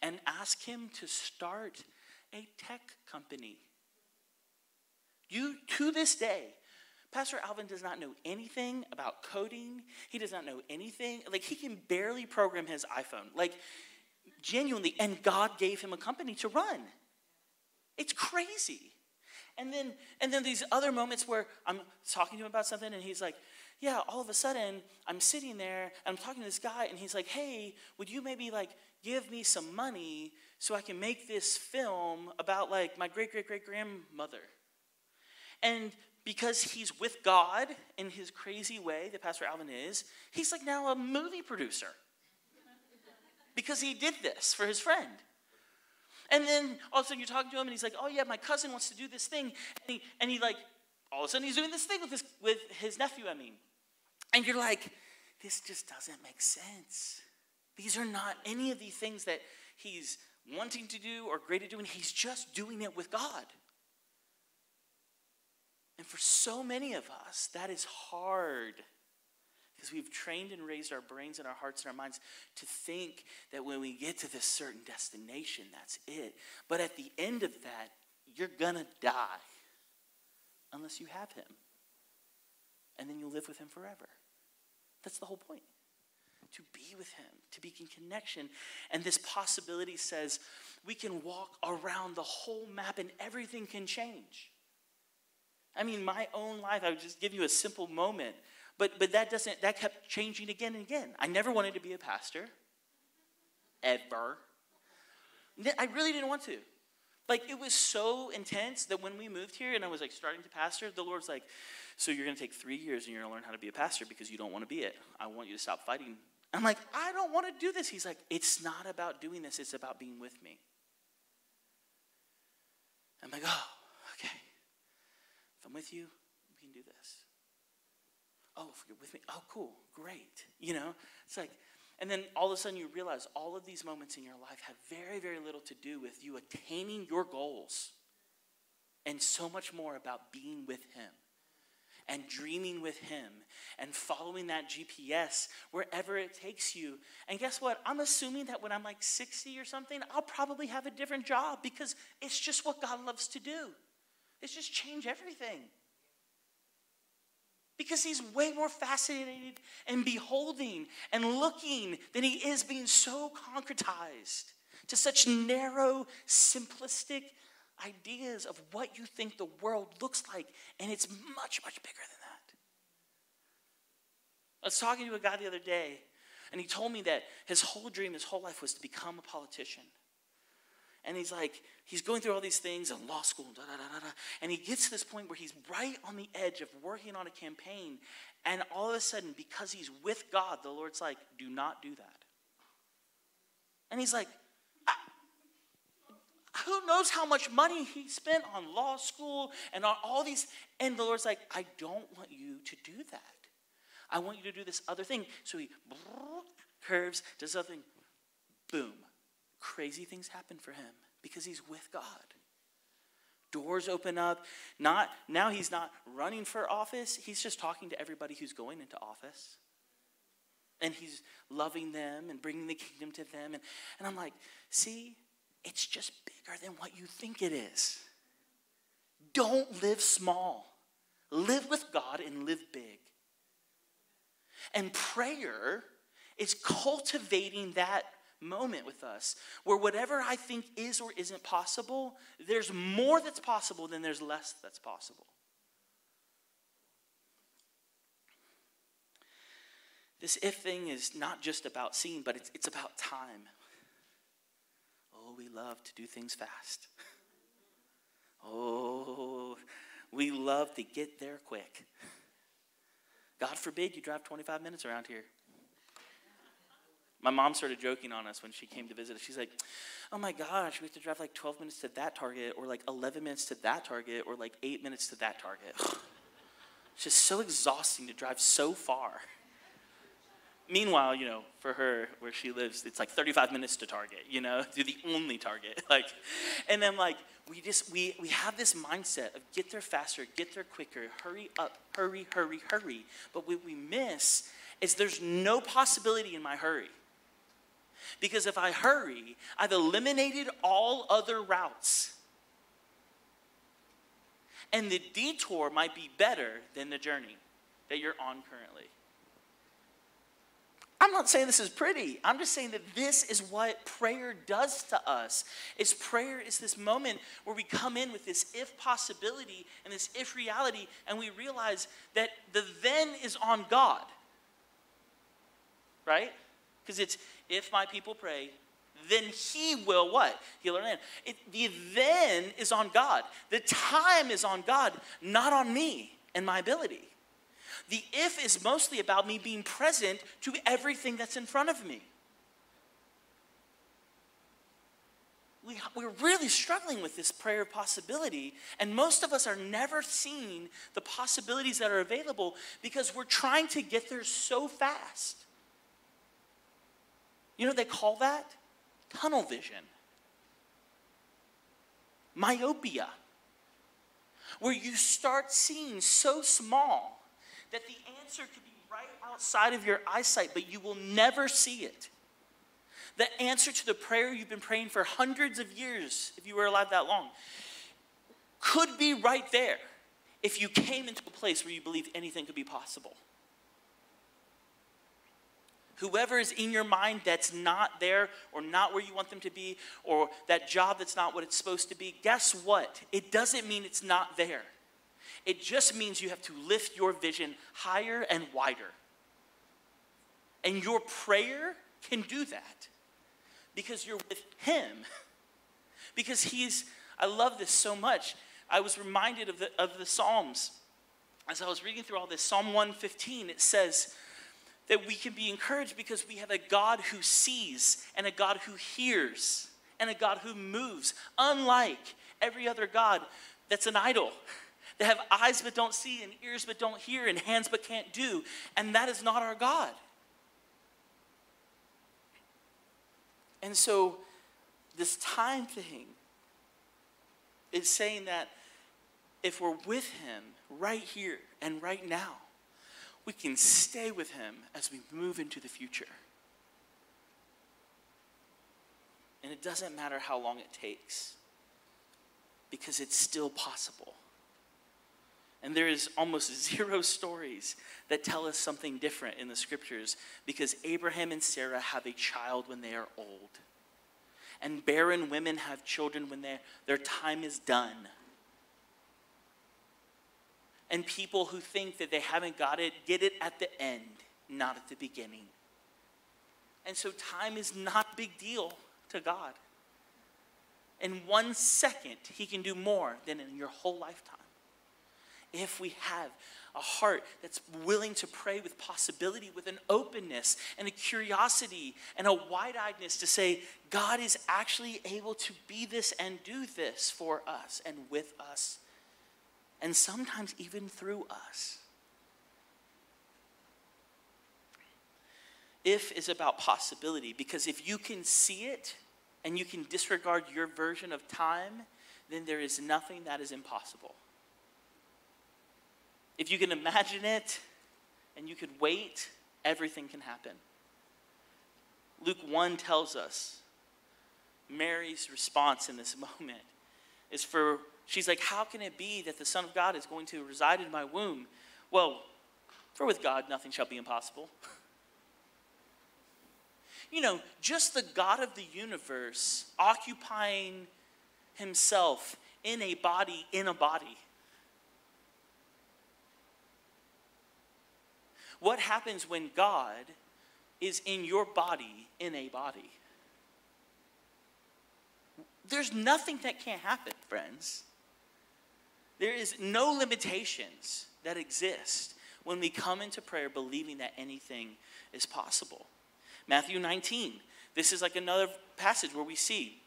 and ask him to start a tech company. You, to this day, Pastor Alvin does not know anything about coding. He does not know anything. Like, he can barely program his iPhone. Like, genuinely. And God gave him a company to run. It's crazy. And then, and then these other moments where I'm talking to him about something, and he's like, yeah, all of a sudden, I'm sitting there, and I'm talking to this guy, and he's like, hey, would you maybe, like, give me some money so I can make this film about like my great great great grandmother. And because he's with God in his crazy way that Pastor Alvin is, he's like now a movie producer. because he did this for his friend. And then all of a sudden you're talking to him and he's like, oh yeah, my cousin wants to do this thing. And he, and he like, all of a sudden he's doing this thing with his, with his nephew, I mean. And you're like, this just doesn't make sense. These are not any of the things that he's wanting to do or great at doing. He's just doing it with God. And for so many of us, that is hard because we've trained and raised our brains and our hearts and our minds to think that when we get to this certain destination, that's it. But at the end of that, you're going to die unless you have him. And then you'll live with him forever. That's the whole point to be with Him, to be in connection. And this possibility says we can walk around the whole map and everything can change. I mean, my own life, I would just give you a simple moment, but, but that doesn't, that kept changing again and again. I never wanted to be a pastor, ever. I really didn't want to. Like, it was so intense that when we moved here and I was like starting to pastor, the Lord's like, So you're going to take three years and you're going to learn how to be a pastor because you don't want to be it. I want you to stop fighting I'm like, I don't want to do this. He's like, it's not about doing this, it's about being with me. I'm like, oh, okay. If I'm with you, we can do this. Oh, if you're with me, oh, cool, great. You know, it's like, And then all of a sudden you realize all of these moments in your life have very, very little to do with you attaining your goals and so much more about being with Him and dreaming with Him and following that GPS wherever it takes you. And guess what? I'm assuming that when I'm like 60 or something, I'll probably have a different job because it's just what God loves to do. It's just change everything. Because he's way more fascinated and beholding and looking than he is being so concretized to such narrow, simplistic ideas of what you think the world looks like. And it's much, much bigger than that. I was talking to a guy the other day, and he told me that his whole dream, his whole life was to become a politician. And he's like, he's going through all these things in law school, da, da, da, and he gets to this point where he's right on the edge of working on a campaign. And all of a sudden, because he's with God, the Lord's like, do not do that. And he's like, who knows how much money he spent on law school and on all these. And the Lord's like, I don't want you to do that. I want you to do this other thing. So he curves, does something, boom crazy things happen for him because he's with God. Doors open up. Not now he's not running for office. He's just talking to everybody who's going into office. And he's loving them and bringing the kingdom to them. And, and I'm like, see, it's just bigger than what you think it is. Don't live small. Live with God and live big. And prayer is cultivating that moment with us where whatever I think is or isn't possible, there's more that's possible than there's less that's possible. This if thing is not just about seeing, but it's, it's about time. Oh, we love to do things fast. Oh, we love to get there quick. God forbid you drive 25 minutes around here. My mom started joking on us when she came to visit us. She's like, oh my gosh, we have to drive like 12 minutes to that target, or like 11 minutes to that target, or like eight minutes to that target. it's just so exhausting to drive so far. Meanwhile, you know, for her, where she lives, it's like 35 minutes to Target, you know, to the only Target. Like, and then like, we just, we, we have this mindset of get there faster, get there quicker, hurry up, hurry, hurry, hurry. But what we miss is there's no possibility in my hurry. Because if I hurry, I've eliminated all other routes. And the detour might be better than the journey that you're on currently. I'm not saying this is pretty. I'm just saying that this is what prayer does to us. Is prayer is this moment where we come in with this if possibility and this if reality and we realize that the then is on God. Right? Because it's if my people pray, then he will what? Our land. It, the then is on God. The time is on God, not on me and my ability. The if is mostly about me being present to everything that's in front of me. We, we're really struggling with this prayer of possibility, and most of us are never seeing the possibilities that are available because we're trying to get there so fast. You know they call that? Tunnel vision. Myopia. Where you start seeing so small that the answer could be right outside of your eyesight, but you will never see it. The answer to the prayer you've been praying for hundreds of years, if you were alive that long, could be right there if you came into a place where you believed anything could be possible whoever is in your mind that's not there or not where you want them to be or that job that's not what it's supposed to be, guess what? It doesn't mean it's not there. It just means you have to lift your vision higher and wider. And your prayer can do that because you're with Him. Because He's, I love this so much. I was reminded of the, of the Psalms. As I was reading through all this, Psalm 115, it says, that we can be encouraged because we have a God who sees and a God who hears and a God who moves, unlike every other God that's an idol. Have eyes but don't see, and ears but don't hear, and hands but can't do. And that is not our God. And so, this time thing is saying that if we're with Him right here and right now, we can stay with Him as we move into the future. And it doesn't matter how long it takes, because it's still possible. And there is almost zero stories that tell us something different in the scriptures because Abraham and Sarah have a child when they are old. And barren women have children when their time is done. And people who think that they haven't got it get it at the end, not at the beginning. And so time is not a big deal to God. In one second, He can do more than in your whole lifetime. If we have a heart that's willing to pray with possibility, with an openness and a curiosity and a wide eyedness to say, God is actually able to be this and do this for us and with us, and sometimes even through us. If is about possibility, because if you can see it, and you can disregard your version of time, then there is nothing that is impossible. If you can imagine it and you could wait, everything can happen. Luke 1 tells us Mary's response in this moment is for, she's like, How can it be that the Son of God is going to reside in my womb? Well, for with God, nothing shall be impossible. you know, just the God of the universe occupying himself in a body, in a body. What happens when God is in your body, in a body? There's nothing that can't happen, friends. There is no limitations that exist when we come into prayer believing that anything is possible. Matthew 19. This is like another passage where we see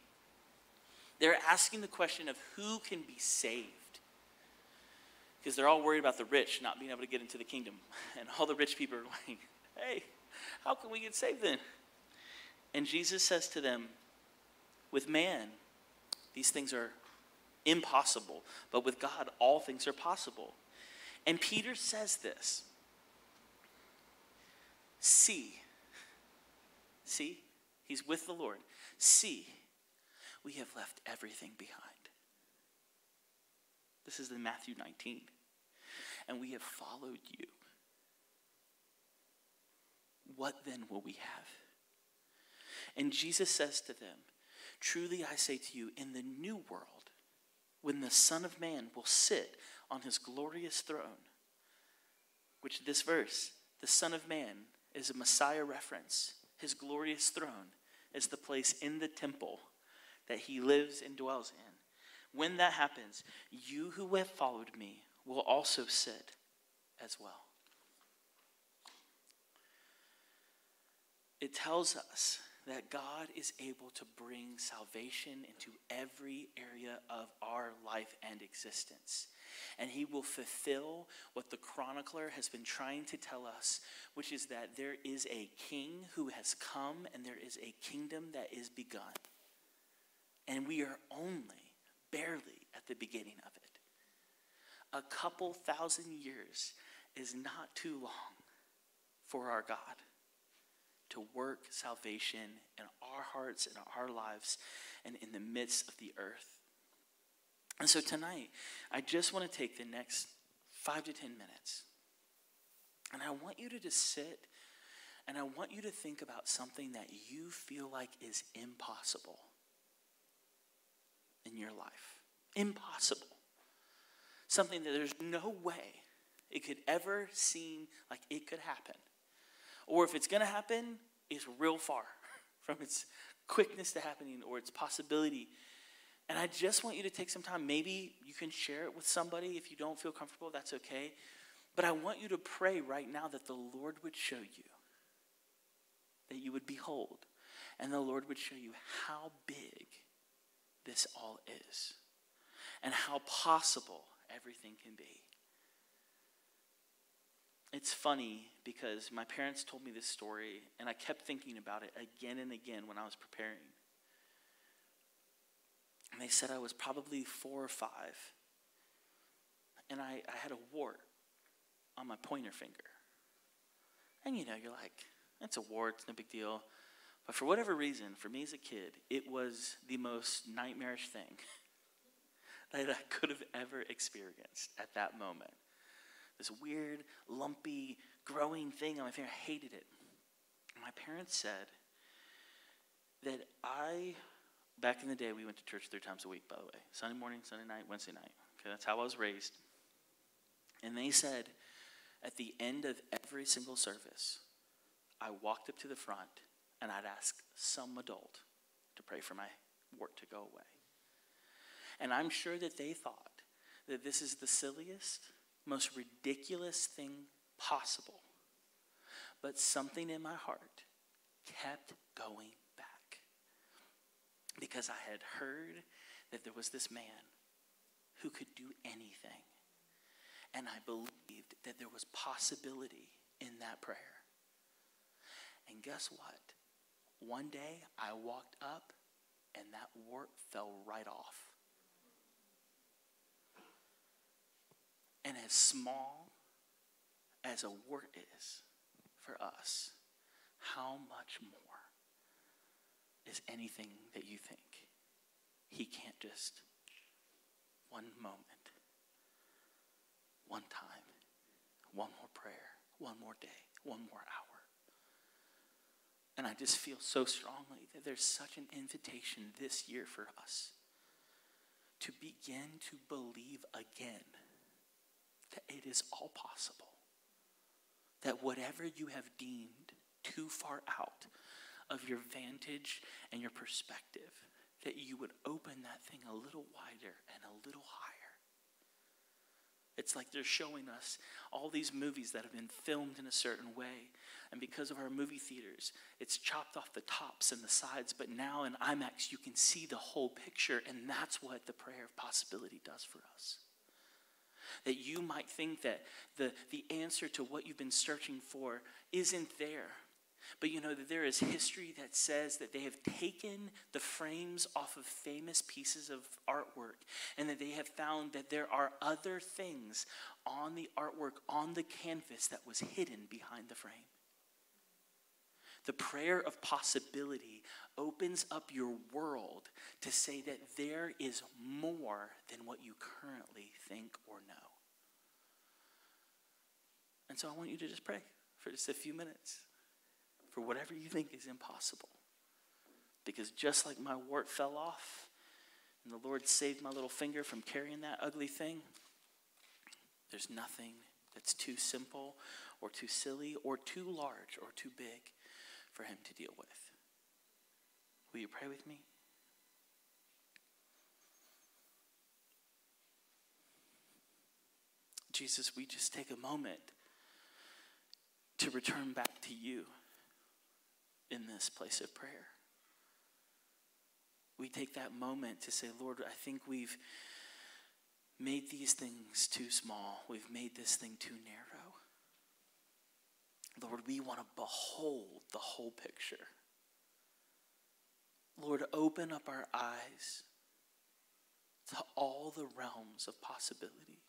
they're asking the question of who can be saved. Because they're all worried about the rich not being able to get into the kingdom. And all the rich people are like, hey, how can we get saved then? And Jesus says to them, with man, these things are impossible, but with God, all things are possible. And Peter says this See, See, he's with the Lord. See, we have left everything behind. This is in Matthew 19. And we have followed you. What then will we have? And Jesus says to them, Truly I say to you, in the new world, when the Son of Man will sit on his glorious throne, which this verse, the Son of Man, is a Messiah reference his glorious throne is the place in the temple that he lives and dwells in. When that happens, you who have followed me will also sit as well. It tells us that God is able to bring salvation into every area of our life and existence. And he will fulfill what the chronicler has been trying to tell us, which is that there is a king who has come and there is a kingdom that is begun. And we are only barely at the beginning of. A couple thousand years is not too long for our God to work salvation in our hearts, and our lives, and in the midst of the earth. And so tonight, I just want to take the next five to ten minutes, and I want you to just sit and I want you to think about something that you feel like is impossible in your life. Impossible. Something that there's no way it could ever seem like it could happen. Or if it's going to happen, it's real far from its quickness to happening or its possibility. And I just want you to take some time. Maybe you can share it with somebody. If you don't feel comfortable, that's okay. But I want you to pray right now that the Lord would show you, that you would behold, and the Lord would show you how big this all is and how possible everything can be. it's funny because my parents told me this story, and I kept thinking about it again and again when I was preparing. And they said I was probably four or five, and I, I had a wart on my pointer finger. And you know, you're like, it's a wart, it's no big deal. But for whatever reason, for me as a kid, it was the most nightmarish thing that I could have ever experienced at that moment. This weird, lumpy, growing thing on my finger. I hated it. My parents said that I, back in the day, we went to church three times a week, by the way Sunday morning, Sunday night, Wednesday night. Okay, that's how I was raised. And they said at the end of every single service, I walked up to the front and I'd ask some adult to pray for my wart to go away. And I'm sure that they thought that this is the silliest, most ridiculous thing possible. But something in my heart kept going back. Because I had heard that there was this man who could do anything. And I believed that there was possibility in that prayer. And guess what? One day I walked up and that wart fell right off. And as small as a wart is for us, how much more is anything that you think? He can't just one moment, one time, one more prayer, one more day, one more hour. And I just feel so strongly that there's such an invitation this year for us to begin to believe again that it is all possible. That whatever you have deemed too far out of your vantage and your perspective, that you would open that thing a little wider and a little higher. It's like they're showing us all these movies that have been filmed in a certain way. And because of our movie theaters, it's chopped off the tops and the sides. But now in IMAX, you can see the whole picture. And that's what the prayer of possibility does for us that you might think that the, the answer to what you've been searching for isn't there. But you know that there is history that says that they have taken the frames off of famous pieces of artwork and that they have found that there are other things on the artwork, on the canvas that was hidden behind the frame. The prayer of possibility opens up your world to say that there is more than what you currently think or know. And so I want you to just pray for just a few minutes for whatever you think is impossible. Because just like my wart fell off and the Lord saved my little finger from carrying that ugly thing, there's nothing that's too simple or too silly or too large or too big for Him to deal with. Will you pray with me? Jesus, we just take a moment to return back to you in this place of prayer. We take that moment to say, Lord, I think we've made these things too small. We've made this thing too narrow. Lord, we want to behold the whole picture. Lord, open up our eyes to all the realms of possibility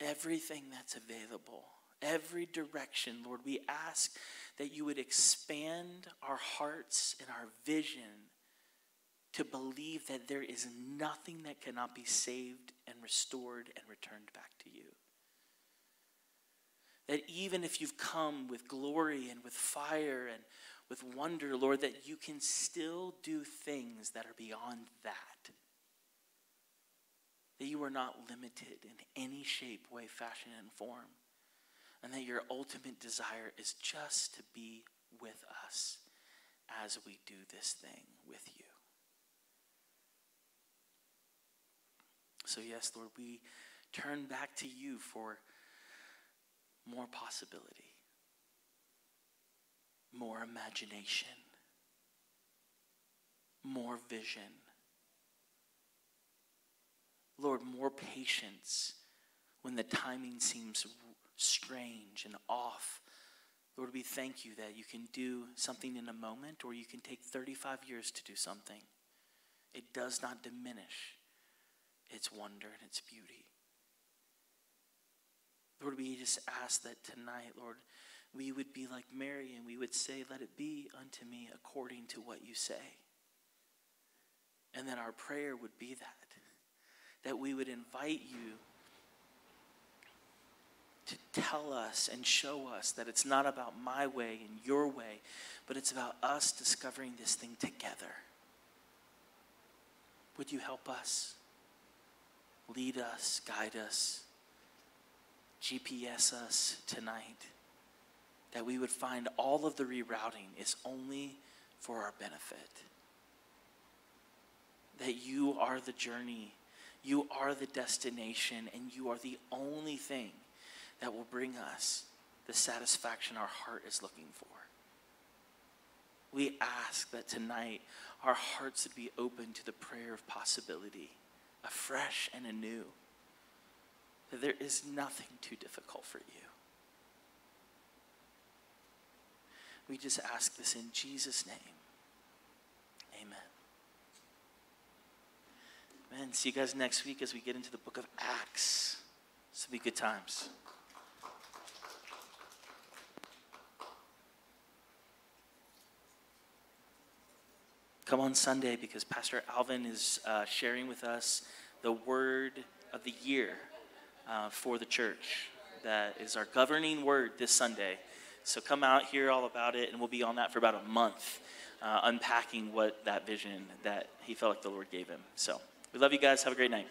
everything that's available, every direction. Lord, we ask that you would expand our hearts and our vision to believe that there is nothing that cannot be saved and restored and returned back to you. That even if you've come with glory and with fire and with wonder, Lord, that you can still do things that are beyond that that you are not limited in any shape, way, fashion, and form, and that your ultimate desire is just to be with us as we do this thing with you. So, yes, Lord, we turn back to you for more possibility, more imagination, more vision Lord, more patience when the timing seems strange and off. Lord, we thank you that you can do something in a moment or you can take 35 years to do something. It does not diminish its wonder and its beauty. Lord, we just ask that tonight, Lord, we would be like Mary and we would say, Let it be unto me according to what you say. And then our prayer would be that, that we would invite you to tell us and show us that it's not about my way and your way, but it's about us discovering this thing together. Would you help us? Lead us, guide us, GPS us tonight. That we would find all of the rerouting is only for our benefit. That you are the journey, you are the destination, and you are the only thing that will bring us the satisfaction our heart is looking for. We ask that tonight our hearts would be open to the prayer of possibility, afresh and anew. That there is nothing too difficult for you. We just ask this in Jesus' name. Amen. Amen. See you guys next week as we get into the book of Acts. This will be good times. come on Sunday because Pastor Alvin is uh, sharing with us the word of the year uh, for the church. That is our governing word this Sunday. So come out, hear all about it, and we'll be on that for about a month, uh, unpacking what that vision that he felt like the Lord gave him. So we love you guys. Have a great night.